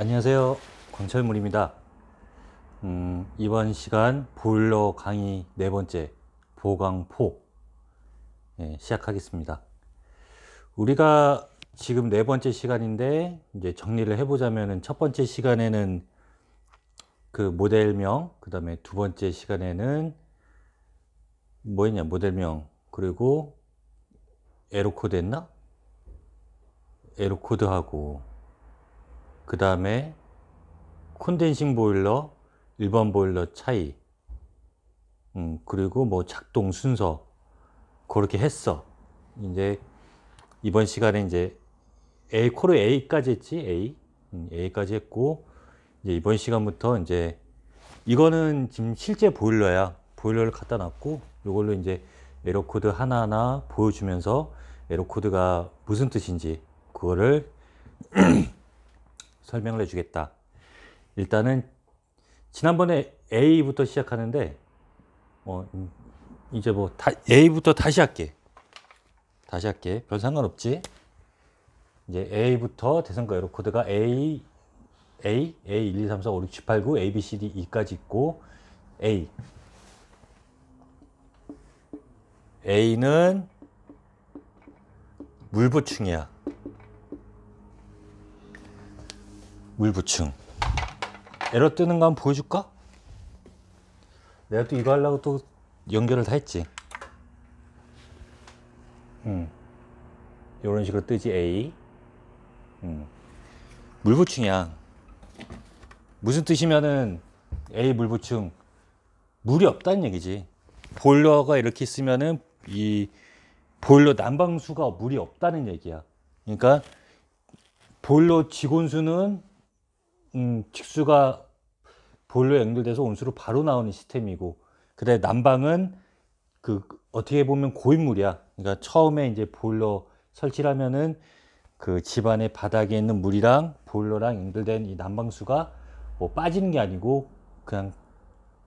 안녕하세요. 광철물입니다. 음, 이번 시간 보일러 강의 네 번째 보강포 예, 시작하겠습니다. 우리가 지금 네 번째 시간인데 이제 정리를 해보자면은 첫 번째 시간에는 그 모델명, 그 다음에 두 번째 시간에는 뭐였냐 모델명 그리고 에로코드 했나? 에로코드하고 그 다음에 콘덴싱 보일러, 일반 보일러 차이, 음, 그리고 뭐 작동 순서, 그렇게 했어. 이제 이번 시간에 이제 A, 코로 A까지 했지, A. 음, A까지 했고, 이제 이번 시간부터 이제 이거는 지금 실제 보일러야. 보일러를 갖다 놨고, 이걸로 이제 에러 코드 하나하나 보여주면서 에러 코드가 무슨 뜻인지, 그거를 설명을 해주겠다. 일단은 지난번에 A부터 시작하는데 어, 음, 이제 뭐 다, A부터 다시 할게. 다시 할게. 별 상관없지. 이제 A부터 대성 거 에러 코드가 A A A 1 2 3 4 5 6 7 8 9 A B C D E까지 있고 A A는 물부충이야. 물 부충. 에러 뜨는 거 한번 보여줄까? 내가 또 이거 하려고 또 연결을 다 했지. 음. 이런 식으로 뜨지, A. 음. 물 부충이야. 무슨 뜻이면은 A 물 부충. 물이 없다는 얘기지. 보일러가 이렇게 있으면은 이 보일러 난방수가 물이 없다는 얘기야. 그러니까 보일러 직원 수는 음, 직수가 보일러에 연결돼서 온수로 바로 나오는 시스템이고 그다음에 난방은 그 어떻게 보면 고인물이야. 그러니까 처음에 이제 보일러 설치를 하면은 그 집안의 바닥에 있는 물이랑 보일러랑 연결된 이 난방수가 뭐 빠지는 게 아니고 그냥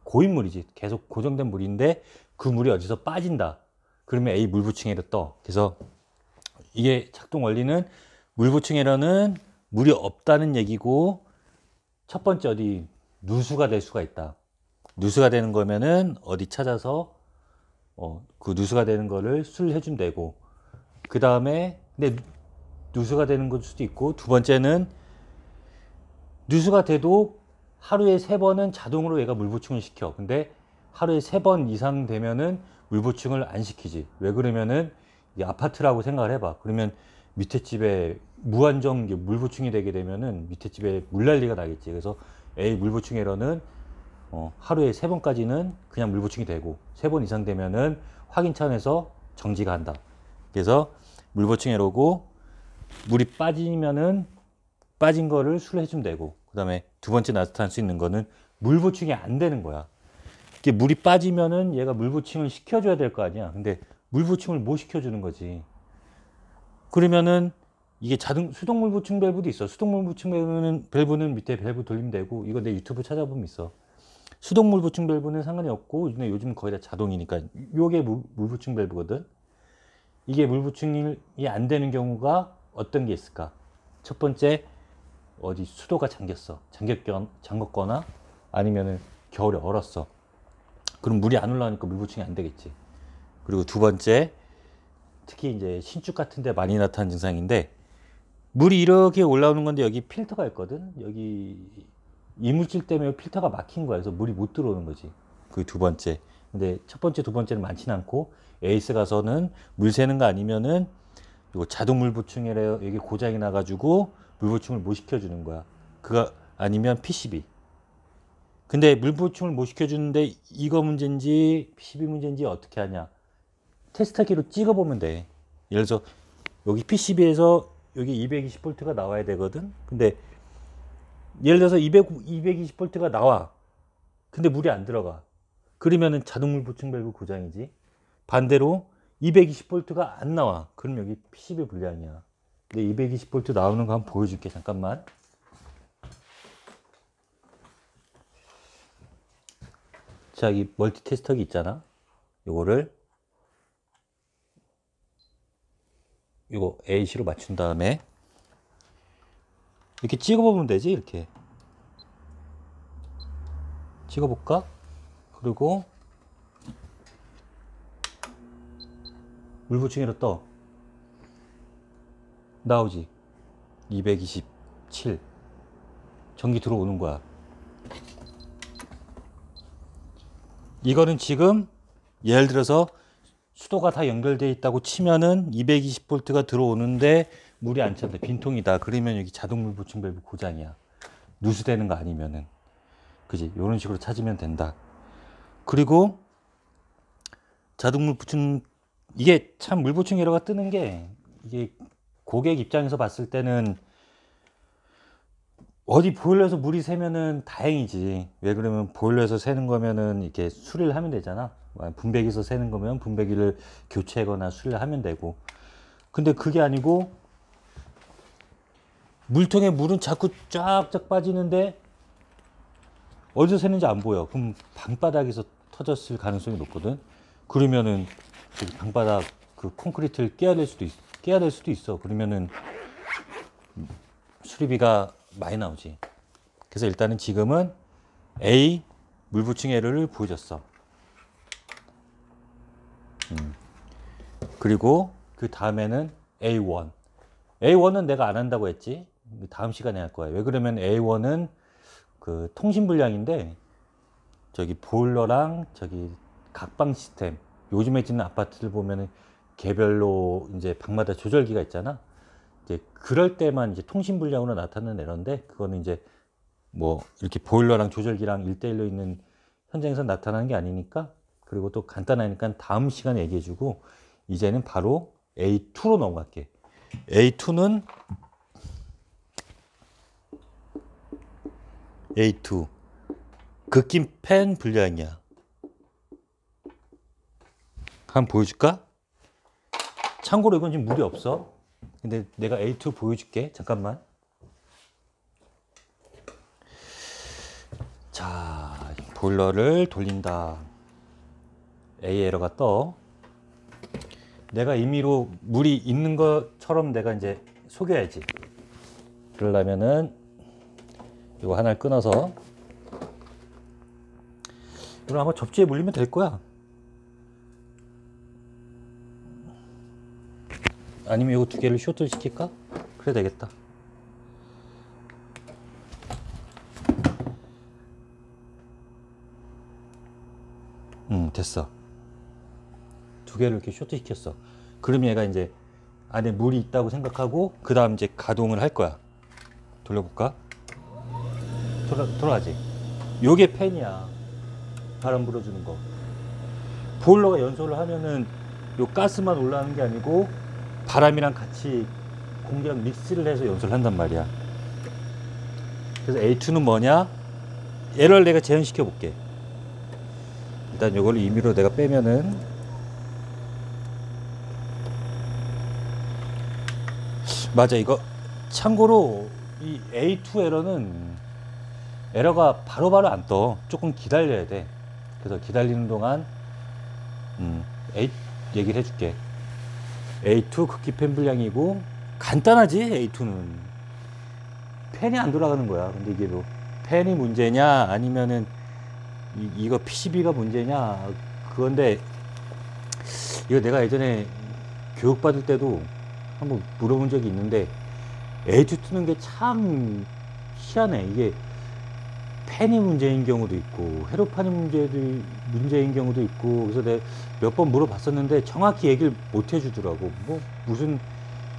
고인물이지. 계속 고정된 물인데 그 물이 어디서 빠진다. 그러면 A 물부층에로 떠. 그래서 이게 작동 원리는 물부층에러는 물이 없다는 얘기고 첫 번째 어디 누수가 될 수가 있다. 누수가 되는 거면은 어디 찾아서 어, 그 누수가 되는 거를 수리해 주면 되고 그 다음에 근데 누수가 되는 걸 수도 있고 두 번째는 누수가 돼도 하루에 세 번은 자동으로 얘가 물 보충을 시켜. 근데 하루에 세 번 이상 되면은 물 보충을 안 시키지. 왜 그러면은 이 아파트라고 생각을 해봐. 그러면 밑에 집에 무한정 물 보충이 되게 되면은 밑에 집에 물 난리가 나겠지. 그래서 A 물 보충 에러는 어, 하루에 세 번까지는 그냥 물 보충이 되고 세 번 이상 되면은 확인 차원에서 정지가 한다. 그래서 물 보충 에러고 물이 빠지면은 빠진 거를 수리해 주면 되고 그 다음에 두 번째 나타날 수 있는 거는 물 보충이 안 되는 거야. 이게 물이 빠지면은 얘가 물 보충을 시켜줘야 될 거 아니야. 근데 물 보충을 못 시켜주는 거지. 그러면은 이게 자동 수동물 보충 밸브도 있어. 수동물 보충 밸브는 밸브는 밑에 밸브 돌리면 되고 이거 내 유튜브 찾아보면 있어. 수동물 보충 밸브는 상관이 없고 요즘 거의 다 자동이니까 요게 물, 물 보충 밸브거든. 이게 물 보충이 안 되는 경우가 어떤 게 있을까? 첫 번째 어디 수도가 잠겼어. 잠겼 잠겼거나 아니면은 겨울에 얼었어. 그럼 물이 안 올라오니까 물 보충이 안 되겠지. 그리고 두 번째 특히 이제 신축 같은 데 많이 나타나는 증상인데 물이 이렇게 올라오는 건데 여기 필터가 있거든? 여기 이물질 때문에 필터가 막힌 거야. 그래서 물이 못 들어오는 거지. 그 두 번째. 근데 첫 번째 두 번째는 많지는 않고 에이스 가서는 물 새는 거 아니면은 이거 자동 물 보충이래요. 여기 고장이 나가지고 물 보충을 못 시켜주는 거야. 그거 아니면 PCB 근데 물 보충을 못 시켜주는데 이거 문제인지 PCB 문제인지 어떻게 하냐 테스터기로 찍어보면 돼. 예를 들어서 여기 PCB에서 여기 220V가 나와야 되거든. 근데 예를 들어서 200, 220V가 나와. 근데 물이 안 들어가. 그러면은 자동물 보충 밸브 고장이지. 반대로 220V가 안 나와. 그럼 여기 PCB 불량이야. 근데 220V 나오는 거 한번 보여줄게. 잠깐만. 자, 이 멀티 테스터기 있잖아. 요거를 이거 AC로 맞춘 다음에 이렇게 찍어보면 되지 이렇게. 찍어볼까? 그리고 물부충이로 떠. 나오지. 227 전기 들어오는 거야. 이거는 지금 예를 들어서 수도가 다 연결되어 있다고 치면은 220V가 들어오는데 물이 안 찬다. 빈통이다. 그러면 여기 자동 물 보충 밸브 고장이야. 누수되는 거 아니면은. 그지? 이런 식으로 찾으면 된다. 그리고 자동 물 보충 이게 참 물 보충 에러가 뜨는 게 이게 고객 입장에서 봤을 때는 어디 보일러에서 물이 새면은 다행이지. 왜 그러면 보일러에서 새는 거면은 이렇게 수리를 하면 되잖아. 분배기에서 새는 거면 분배기를 교체하거나 수리를 하면 되고. 근데 그게 아니고 물통에 물은 자꾸 쫙쫙 빠지는데 어디서 새는지 안 보여. 그럼 방바닥에서 터졌을 가능성이 높거든. 그러면은 방바닥 그 콘크리트를 깨야 될 수도 있, 깨야 될 수도 있어. 그러면은 수리비가 많이 나오지. 그래서 일단은 지금은 A 물부충 에러를 보여줬어. 음. 그리고 그 다음에는 A1. A1은 내가 안 한다고 했지. 다음 시간에 할 거야. 왜 그러면 A1은 그 통신 불량인데 저기 보일러랑 저기 각방 시스템 요즘에 짓는 아파트들 보면은 개별로 이제 방마다 조절기가 있잖아. 이제 그럴 때만 이제 통신 불량으로 나타나는 에러인데 그거는 이제 뭐 이렇게 보일러랑 조절기랑 일대일로 있는 현장에서 나타나는 게 아니니까 그리고 또 간단하니까 다음 시간에 얘기해 주고 이제는 바로 A2로 넘어갈게. A2는 A2 극긴 팬 분량이야. 한번 보여줄까? 참고로 이건 지금 물이 없어. 근데 내가 A2 보여줄게. 잠깐만. 자, 보일러를 돌린다. A 에러가 떠. 내가 임의로 물이 있는 것처럼 내가 이제 속여야지. 그러려면은 이거 하나를 끊어서 이걸 아마 접지에 물리면 될 거야. 아니면 이거 두 개를 쇼트를 시킬까? 그래 되겠다. 음, 됐어. 두 개를 이렇게 쇼트 시켰어. 그럼 얘가 이제 안에 물이 있다고 생각하고 그 다음 이제 가동을 할 거야. 돌려볼까? 돌아, 돌아가지. 요게 팬이야. 바람 불어주는 거. 보일러가 연소를 하면은 요 가스만 올라가는 게 아니고 바람이랑 같이 공기랑 믹스를 해서 연소를 한단 말이야. 그래서 A2는 뭐냐? 얘를 내가 재현시켜 볼게. 일단 요걸 임의로 내가 빼면은 맞아 이거 참고로 이 A2 에러는 에러가 바로바로 안 떠. 조금 기다려야 돼. 그래서 기다리는 동안 음, A 얘기를 해줄게. A2 극기 팬 분량이고 간단하지 A2는 팬이 안 돌아가는 거야. 근데 이게 뭐 팬이 문제냐 아니면은 이, 이거 PCB가 문제냐 그건데 이거 내가 예전에 교육 받을 때도 한번 물어본 적이 있는데 A2 트는 게 참 희한해. 이게 팬이 문제인 경우도 있고 회로판이 문제도 문제인 경우도 있고 그래서 내가 몇 번 물어봤었는데 정확히 얘기를 못 해주더라고. 뭐 무슨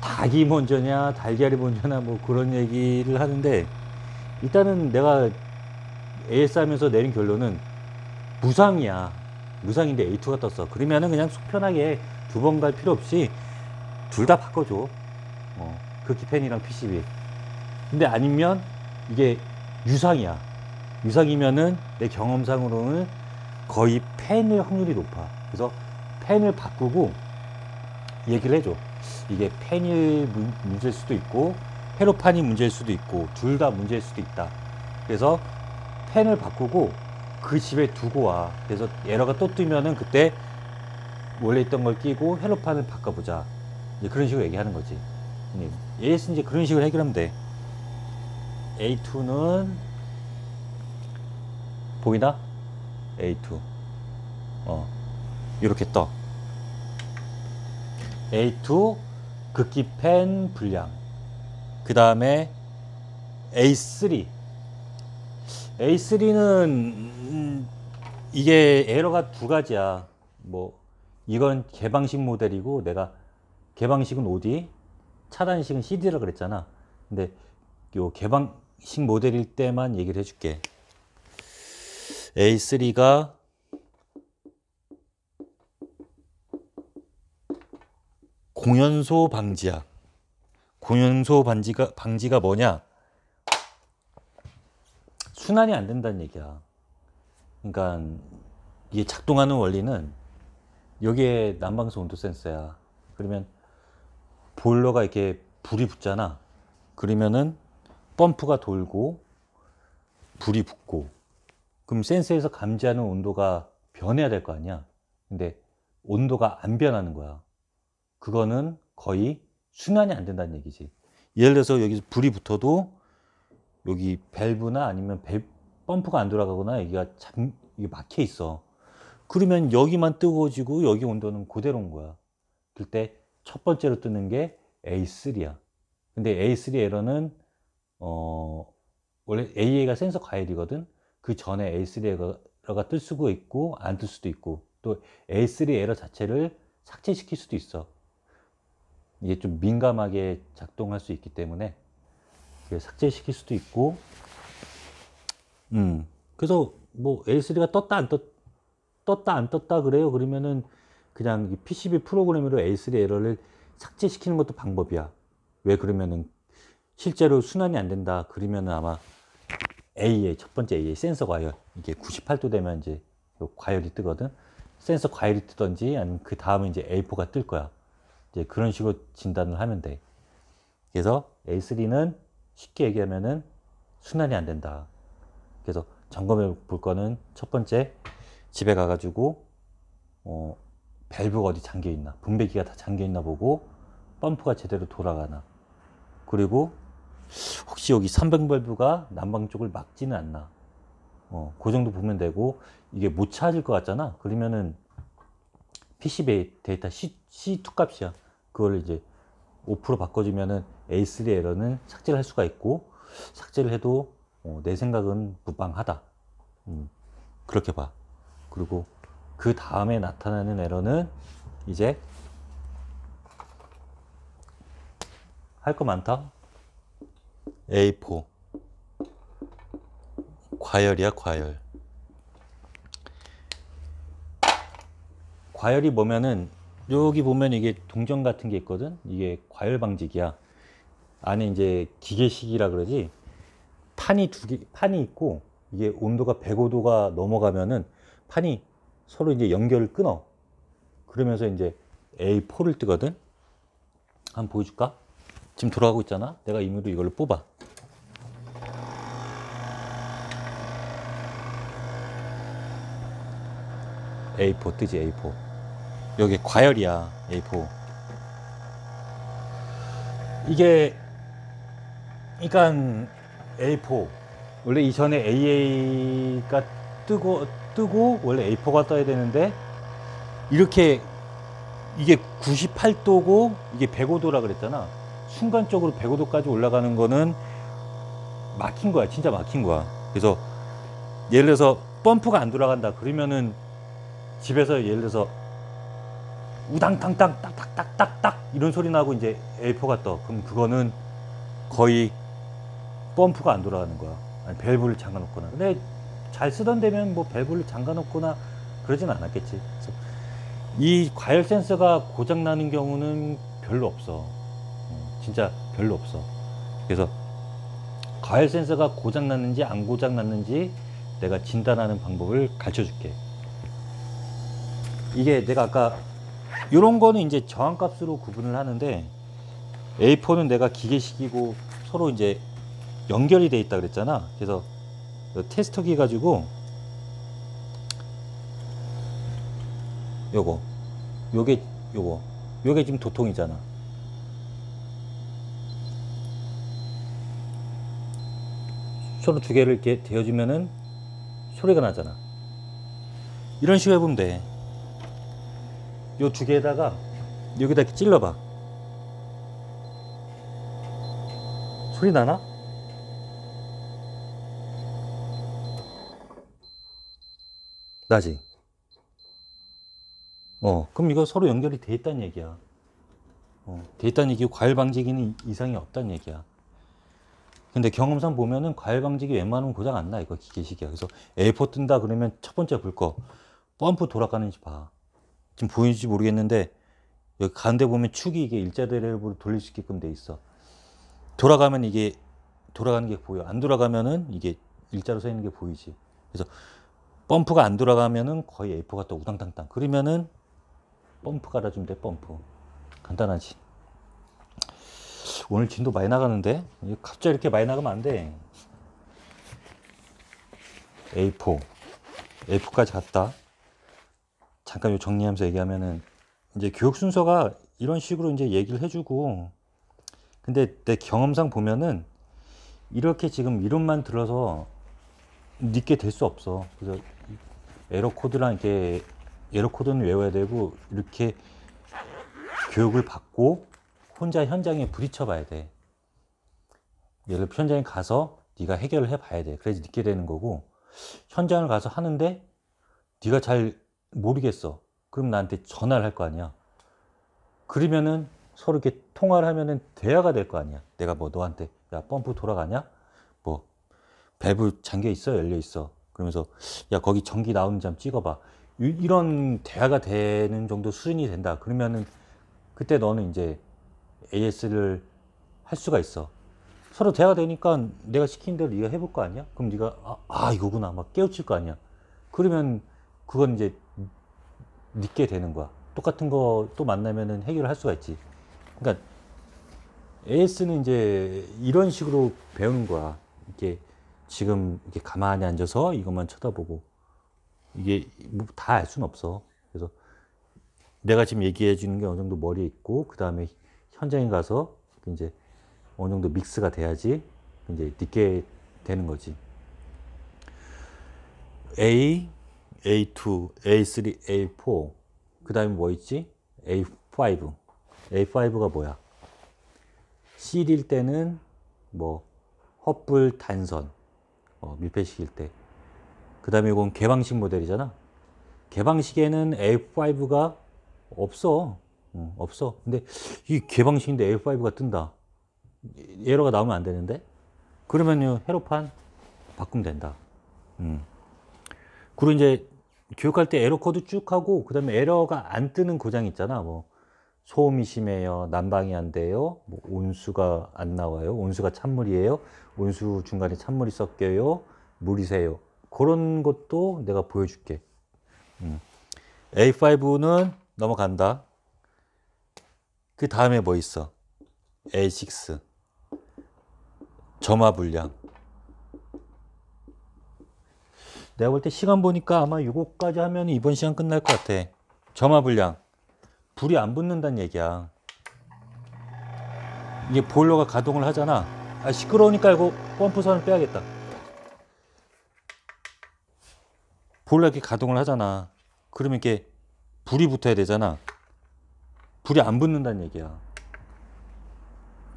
닭이 먼저냐 달걀이 먼저냐 뭐 그런 얘기를 하는데 일단은 내가 AS 하면서 내린 결론은 무상이야. 무상인데 A2가 떴어. 그러면은 그냥 속 편하게 두 번 갈 필요 없이 둘 다 바꿔줘. 어, 극기팬이랑 PCB 근데 아니면 이게 유상이야 유상이면은 내 경험상으로는 거의 팬일 확률이 높아. 그래서 팬을 바꾸고 얘기를 해줘. 이게 팬일 문제일 수도 있고 회로판이 문제일 수도 있고 둘 다 문제일 수도 있다. 그래서 팬을 바꾸고 그 집에 두고 와. 그래서 에러가 또 뜨면은 그때 원래 있던 걸 끼고 회로판을 바꿔보자. 이제 그런 식으로 얘기하는 거지. AS 이제 그런 식으로 해결하면 돼. A2는 보이나? A2 어 이렇게 떠. A2 극기 팬 불량. 그 다음에 A3 A3는 음, 이게 에러가 두 가지야. 뭐 이건 개방식 모델이고 내가 개방식은 OD 차단식은 CD라 그랬잖아. 근데 요 개방식 모델일 때만 얘기를 해줄게 A3가 공연소 방지야. 공연소 방지가 방지가 뭐냐? 순환이 안 된다는 얘기야. 그러니까 이게 작동하는 원리는 여기에 난방수 온도 센서야. 그러면 보일러가 이렇게 불이 붙잖아. 그러면은 펌프가 돌고 불이 붙고 그럼 센서에서 감지하는 온도가 변해야 될 거 아니야. 근데 온도가 안 변하는 거야. 그거는 거의 순환이 안 된다는 얘기지. 예를 들어서 여기서 불이 붙어도 여기 밸브나 아니면 밸, 펌프가 안 돌아가거나 여기가 잠, 이게 막혀 있어. 그러면 여기만 뜨거워지고 여기 온도는 그대로인 거야. 그때 첫 번째로 뜨는 게 A3야. 근데 A3 에러는 어 원래 AA가 센서 과열이거든. 그 전에 A3 에러가 뜰 수도 있고 안 뜰 수도 있고 또 A3 에러 자체를 삭제시킬 수도 있어. 이게 좀 민감하게 작동할 수 있기 때문에 삭제시킬 수도 있고. 음 그래서 뭐 A3가 떴다 안 떴, 떴다 안 떴다 그래요? 그러면은 그냥 PCB 프로그램으로 A3 에러를 삭제시키는 것도 방법이야. 왜 그러면은 실제로 순환이 안 된다 그러면은 아마 AA 첫 번째 AA 센서 과열 이게 98도 되면 이제 과열이 뜨거든. 센서 과열이 뜨던지 아니면 그 다음에 이제 A4가 뜰 거야. 이제 그런 식으로 진단을 하면 돼. 그래서 A3는 쉽게 얘기하면은 순환이 안 된다. 그래서 점검해 볼 거는 첫 번째 집에 가가지고 어, 밸브가 어디 잠겨 있나 분배기가 다 잠겨 있나 보고 펌프가 제대로 돌아가나. 그리고 혹시 여기 300밸브가 난방 쪽을 막지는 않나? 어, 그 정도 보면 되고 이게 못 찾을 것 같잖아. 그러면은 PCB 데이터 C, C2 값이야. 그걸 이제 5% 바꿔주면은 A3 에러는 삭제를 할 수가 있고 삭제를 해도 어, 내 생각은 무방하다. 음, 그렇게 봐. 그리고 그 다음에 나타나는 에러는 이제 할 거 많다 A4 과열이야 과열. 과열이 뭐면은 여기 보면 이게 동전 같은 게 있거든? 이게 과열 방지기야. 안에 이제 기계식이라 그러지. 판이 두 개 판이 있고 이게 온도가 105도가 넘어가면은 판이 서로 이제 연결을 끊어. 그러면서 이제 A4를 뜨거든? 한번 보여줄까? 지금 돌아가고 있잖아? 내가 임의로 이걸로 뽑아 A4 뜨지 A4 여기 과열이야 A4 이게 그러니까 A4 원래 이전에 AA가 뜨고 뜨고 원래 A4가 떠야 되는데 이렇게 이게 98도고 이게 105도라 그랬잖아. 순간적으로 105도까지 올라가는 거는 막힌 거야. 진짜 막힌 거야. 그래서 예를 들어서 펌프가 안 돌아간다 그러면은 집에서 예를 들어서 우당탕탕 딱딱딱딱딱 이런 소리 나고 이제 A4가 떠. 그럼 그거는 거의 펌프가 안 돌아가는 거야. 아니 밸브를 잠가 놓거나. 근데 잘 쓰던 데면 뭐 밸브를 잠가 놓거나 그러진 않았겠지. 그래서 이 과열 센서가 고장 나는 경우는 별로 없어. 어, 진짜 별로 없어. 그래서 과열 센서가 고장 났는지 안 고장 났는지 내가 진단하는 방법을 가르쳐 줄게 이게 내가 아까 이런 거는 이제 저항값으로 구분을 하는데 A4는 내가 기계식이고 서로 이제 연결이 돼 있다 그랬잖아. 그래서 테스터기 가지고 요거 요게 요거 요게 지금 도통이잖아. 서로 두 개를 이렇게 대어주면은 소리가 나잖아. 이런 식으로 해보면 돼. 요 두 개에다가 여기다 이렇게 찔러봐. 소리 나나? 나지? 어, 그럼 이거 서로 연결이 돼 있다는 얘기야. 어, 돼 있다는 얘기고 과열 방지기는 이상이 없다는 얘기야. 근데 경험상 보면은 과열 방지기 웬만하면 고장 안 나, 이거 기계식이야. 그래서 A4 뜬다 그러면 첫 번째 불 거. 펌프 돌아가는지 봐. 지금 보이는지 모르겠는데, 여기 가운데 보면 축이 이게 일자대로 돌릴 수 있게끔 돼 있어. 돌아가면 이게 돌아가는 게 보여. 안 돌아가면은 이게 일자로 서 있는 게 보이지. 그래서 펌프가 안 돌아가면은 거의 A4가 또 우당탕탕. 그러면은 펌프 갈아주면 돼, 펌프. 간단하지. 오늘 진도 많이 나가는데? 갑자기 이렇게 많이 나가면 안 돼. A4. A4까지 갔다. 잠깐 요 정리하면서 얘기하면은, 이제 교육 순서가 이런 식으로 이제 얘기를 해주고, 근데 내 경험상 보면은, 이렇게 지금 이름만 들어서 늦게 될 수 없어. 그래서 에러 코드랑 이렇게 에러 코드는 외워야 되고 이렇게 교육을 받고 혼자 현장에 부딪혀 봐야 돼. 예를 들어 현장에 가서 네가 해결을 해 봐야 돼. 그래야지 늦게 되는 거고 현장을 가서 하는데 네가 잘 모르겠어. 그럼 나한테 전화를 할 거 아니야. 그러면은 서로 이렇게 통화를 하면은 대화가 될 거 아니야. 내가 뭐 너한테 야 펌프 돌아가냐? 뭐 밸브 잠겨 있어 열려 있어. 그러면서 야 거기 전기 나오는지 한번 찍어봐. 이- 이런 대화가 되는 정도 수준이 된다. 그러면은 그때 너는 이제 AS를 할 수가 있어. 서로 대화가 되니까 내가 시킨 대로 네가 해볼 거 아니야? 그럼 네가 아, 아 이거구나 막 깨우칠 거 아니야? 그러면 그건 이제 늦게 되는 거야. 똑같은 거 또 만나면은 해결을 할 수가 있지. 그러니까 AS는 이제 이런 식으로 배우는 거야. 이게 지금 이렇게 가만히 앉아서 이것만 쳐다보고 이게 뭐 다 알 수는 없어. 그래서 내가 지금 얘기해 주는 게 어느 정도 머리에 있고 그 다음에 현장에 가서 이제 어느 정도 믹스가 돼야지 이제 늦게 되는 거지. A, A2, A3, A4. 그 다음에 뭐 있지? A5. A5가 뭐야? C일 때는 뭐 헛불 단선 어, 밀폐식일 때. 그 다음에 이건 개방식 모델이잖아. 개방식에는 A5가 없어. 어, 없어. 근데 이 개방식인데 A5가 뜬다. 에러가 나오면 안 되는데? 그러면요, 회로판 바꾸면 된다. 음. 그리고 이제 교육할 때 에러 코드 쭉 하고, 그 다음에 에러가 안 뜨는 고장 있잖아. 뭐, 소음이 심해요. 난방이 안 돼요. 뭐 온수가 안 나와요. 온수가 찬물이에요. 온수 중간에 찬물이 섞여요. 물이 새요. 그런 것도 내가 보여줄게. 음. A5는 넘어간다. 그 다음에 뭐 있어? A6. 점화 불량. 내가 볼 때 시간 보니까 아마 이거까지 하면 이번 시간 끝날 것 같아. 점화 불량. 불이 안 붙는다는 얘기야. 이게 보일러가 가동을 하잖아. 아, 시끄러우니까 이거 펌프선을 빼야겠다. 보일러 이렇게 가동을 하잖아. 그러면 이렇게 불이 붙어야 되잖아. 불이 안 붙는다는 얘기야.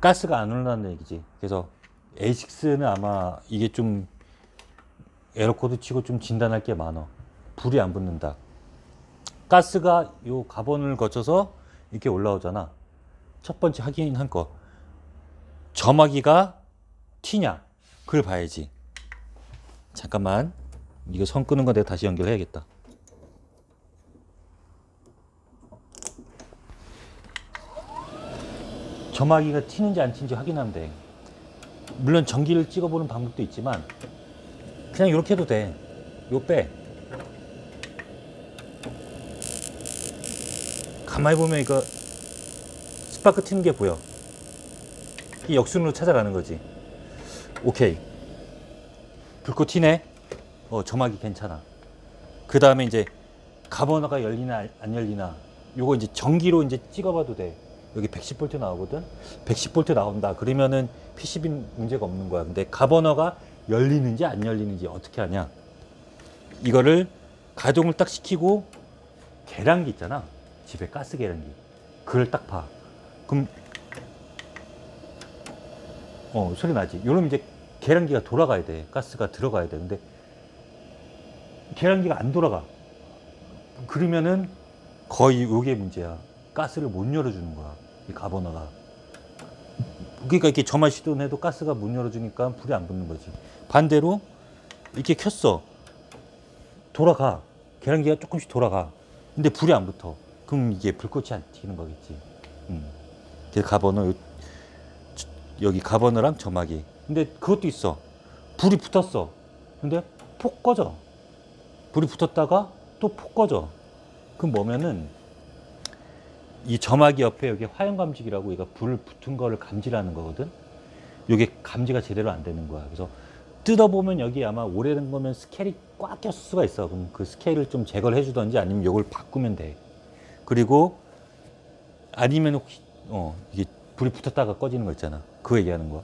가스가 안 올라간다는 얘기지. 그래서 A6는 아마 이게 좀 에러코드 치고 좀 진단할 게 많아. 불이 안 붙는다. 가스가 요 가본을 거쳐서 이렇게 올라오잖아. 첫 번째 확인한 거. 점화기가 튀냐? 그걸 봐야지. 잠깐만. 이거 선 끄는 거 내가 다시 연결해야겠다. 점화기가 튀는지 안 튀는지 확인하면 돼. 물론 전기를 찍어보는 방법도 있지만 그냥 이렇게 해도 돼. 요 빼. 가만히 보면 이거 스파크 튀는 게 보여. 이 역순으로 찾아가는 거지. 오케이. 불꽃 튀네. 어, 점막이 괜찮아. 그 다음에 이제 가버너가 열리나 안 열리나. 요거 이제 전기로 이제 찍어봐도 돼. 여기 110V 나오거든. 110V 나온다. 그러면은 PCB 문제가 없는 거야. 근데 가버너가 열리는지 안 열리는지 어떻게 하냐. 이거를 가동을 딱 시키고 계량기 있잖아. 집에 가스 계량기. 그걸 딱 봐. 그럼 어 소리 나지? 이러면 이제 계량기가 돌아가야 돼. 가스가 들어가야 돼. 근데 계량기가 안 돌아가. 그러면은 거의 요게 문제야. 가스를 못 열어주는 거야. 이 가버너가 그러니까 이렇게 저만 시도해도 가스가 못 열어주니까 불이 안 붙는 거지. 반대로 이렇게 켰어. 돌아가. 계량기가 조금씩 돌아가. 근데 불이 안 붙어. 그럼 이게 불꽃이 안 튀는 거겠지. 음. 그래서 가버너 여기 가버너랑 점막이. 근데 그것도 있어. 불이 붙었어. 근데 폭 꺼져. 불이 붙었다가 또 폭 꺼져. 그럼 뭐면은 이 점막이 옆에 여기 화형 감지기라고 얘가 불 붙은 거를 감지하는 거거든. 이게 감지가 제대로 안 되는 거야. 그래서 뜯어보면 여기 아마 오래된 거면 스케일이 꽉 꼈을 수가 있어. 그럼 그 스케일을 좀 제거를 해주던지 아니면 이걸 바꾸면 돼. 그리고 아니면 혹시 어 이게 불이 붙었다가 꺼지는 거 있잖아. 그거 얘기하는 거야.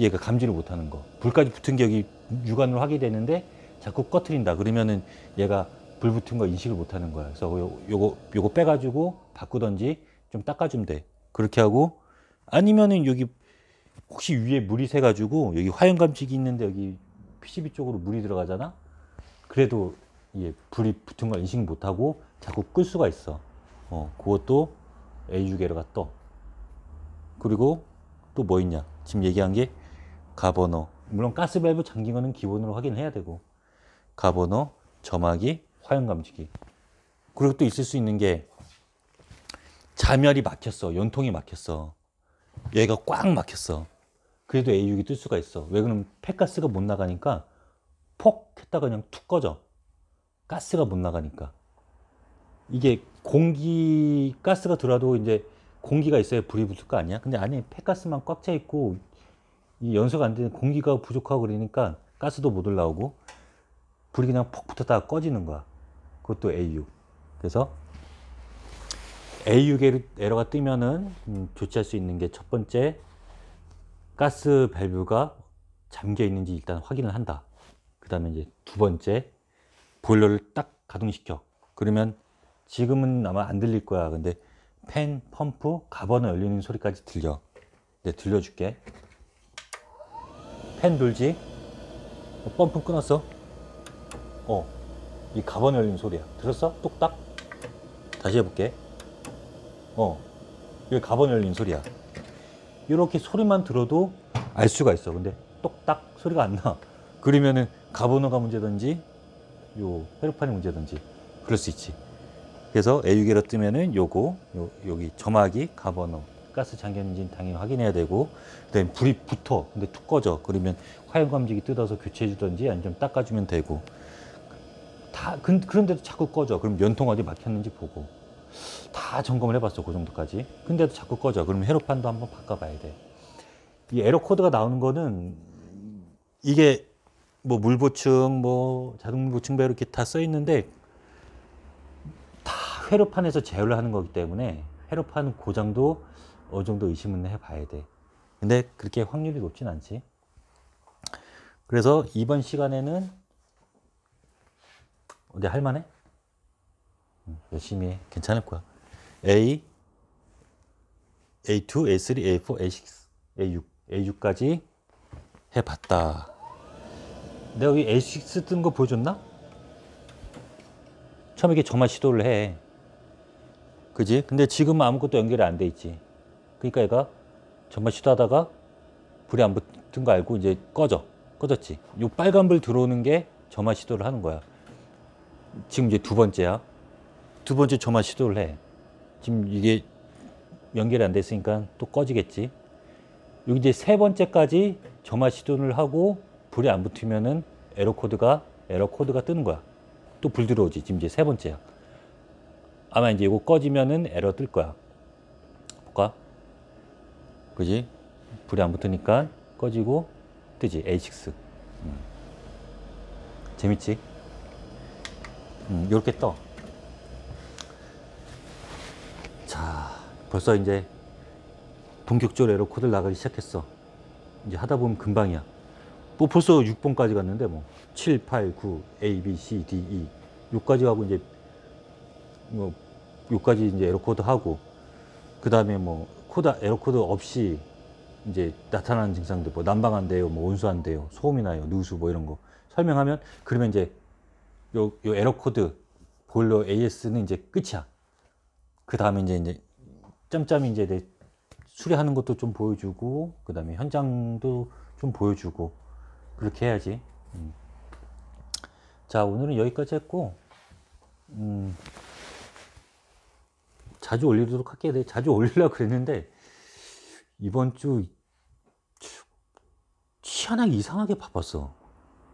얘가 감지를 못하는 거. 불까지 붙은 게 여기 육안으로 하게 되는데 자꾸 꺼트린다. 그러면은 얘가 불 붙은 거 인식을 못하는 거야. 그래서 요, 요거 요거 빼가지고 바꾸던지 좀 닦아주면 돼. 그렇게 하고 아니면은 여기 혹시 위에 물이 새가지고 여기 화형 감지기 있는데 여기 PCB 쪽으로 물이 들어가잖아. 그래도 이게 불이 붙은 걸 인식 못하고 자꾸 끌 수가 있어. 어, 그것도 AU계로가 떠. 그리고 또 뭐 있냐? 지금 얘기한 게 가버너. 물론 가스 밸브 잠긴 거는 기본으로 확인해야 되고 가버너, 점막이, 화형 감지기. 그리고 또 있을 수 있는 게 자멸이 막혔어. 연통이 막혔어. 얘가 꽉 막혔어. 그래도 A6이 뜰 수가 있어. 왜 그러면 폐가스가 못 나가니까 폭 했다가 그냥 툭 꺼져. 가스가 못 나가니까. 이게 공기, 가스가 들어와도 이제 공기가 있어야 불이 붙을 거 아니야? 근데 아니, 폐가스만 꽉 차 있고 이 연소가 안 되는 공기가 부족하고 그러니까 가스도 못 올라오고 불이 그냥 폭 붙었다가 꺼지는 거야. 그것도 A6. 그래서 A6 에러가 뜨면은 음, 조치할 수 있는 게 첫 번째 가스 밸브가 잠겨 있는지 일단 확인을 한다. 그 다음에 이제 두 번째 보일러를 딱 가동시켜. 그러면 지금은 아마 안 들릴 거야. 근데 팬, 펌프, 가버너 열리는 소리까지 들려. 네, 들려줄게. 팬 돌지? 어, 펌프 끊었어. 어, 이 가버너 열리는 소리야. 들었어? 똑딱? 다시 해볼게. 어, 여기 가버너 열리는 소리야. 이렇게 소리만 들어도 알 수가 있어. 근데 똑딱 소리가 안 나. 그러면은 가버너가 문제든지 요 헤르판이 문제든지 그럴 수 있지. 그래서 AU계로 뜨면은 요거 요, 여기 점막이 가버너 가스 잠겼는지 당연히 확인해야 되고 그다음에 불이 붙어 근데 툭 꺼져 그러면 화형 감지기 뜯어서 교체해 주든지 아니면 좀 닦아주면 되고 다 그, 그런데도 자꾸 꺼져. 그럼 연통 어디 막혔는지 보고. 다 점검을 해봤어 그 정도까지. 근데도 자꾸 꺼져. 그러면 헤로판도 한번 바꿔봐야 돼 이 에러 코드가 나오는 거는 이게 뭐 물 보충 뭐 자동 보충 배 이렇게 다 써 있는데 다 회로판에서 제어를 하는 거기 때문에 회로판 고장도 어느 정도 의심은 해봐야 돼. 근데 그렇게 확률이 높진 않지. 그래서 이번 시간에는 어디 할만해? 응, 열심히 해. 괜찮을 거야. A, A2, A3, A4, A6, A6, A6까지 해봤다. 내가 여기 A6 뜬 거 보여줬나? 처음에 이렇게 저만 시도를 해. 그지? 근데 지금은 아무것도 연결이 안 돼 있지. 그러니까 얘가 저만 시도하다가 불이 안 붙은 거 알고 이제 꺼져. 꺼졌지. 요 빨간 불 들어오는 게 저만 시도를 하는 거야. 지금 이제 두 번째야. 두 번째 저만 시도를 해. 지금 이게 연결이 안 됐으니까 또 꺼지겠지. 여기 이제 세 번째까지 점화 시도를 하고 불이 안 붙으면은 에러 코드가 에러 코드가 뜨는 거야. 또 불 들어오지. 지금 이제 세 번째야. 아마 이제 이거 꺼지면은 에러 뜰 거야. 볼까? 그지? 불이 안 붙으니까 꺼지고 뜨지. A6. 음. 재밌지? 음, 이렇게 떠. 자, 벌써 이제 본격적으로 에러 코드를 나가기 시작했어. 이제 하다 보면 금방이야. 뭐 벌써 6번까지 갔는데 뭐 7, 8, 9, A, B, C, D, E 요까지 가고 이제 뭐 요까지 이제 에러 코드 하고 그 다음에 뭐 코드 에러 코드 없이 이제 나타나는 증상들 뭐 난방 안 돼요, 뭐 온수 안 돼요, 소음이 나요, 누수 뭐 이런 거 설명하면 그러면 이제 요, 요 에러 코드 보일러 AS는 이제 끝이야. 그 다음에 이제 이제 짬짬이 이제 내 수리하는 것도 좀 보여주고 그 다음에 현장도 좀 보여주고 그렇게 해야지. 음. 자 오늘은 여기까지 했고 음, 자주 올리도록 할게. 내가 자주 올리려고 그랬는데 이번 주 희한하게 이상하게 바빴어.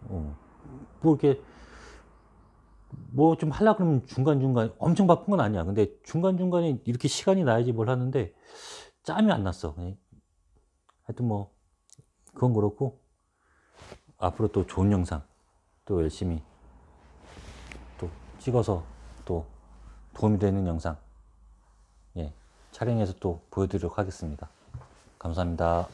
어. 뭐 이렇게 뭐 좀 하려고 그러면 중간중간 엄청 바쁜 건 아니야. 근데 중간중간에 이렇게 시간이 나야지 뭘 하는데 짬이 안 났어. 하여튼 뭐 그건 그렇고 앞으로 또 좋은 영상 또 열심히 또 찍어서 또 도움이 되는 영상 예, 촬영해서 또 보여드리도록 하겠습니다. 감사합니다.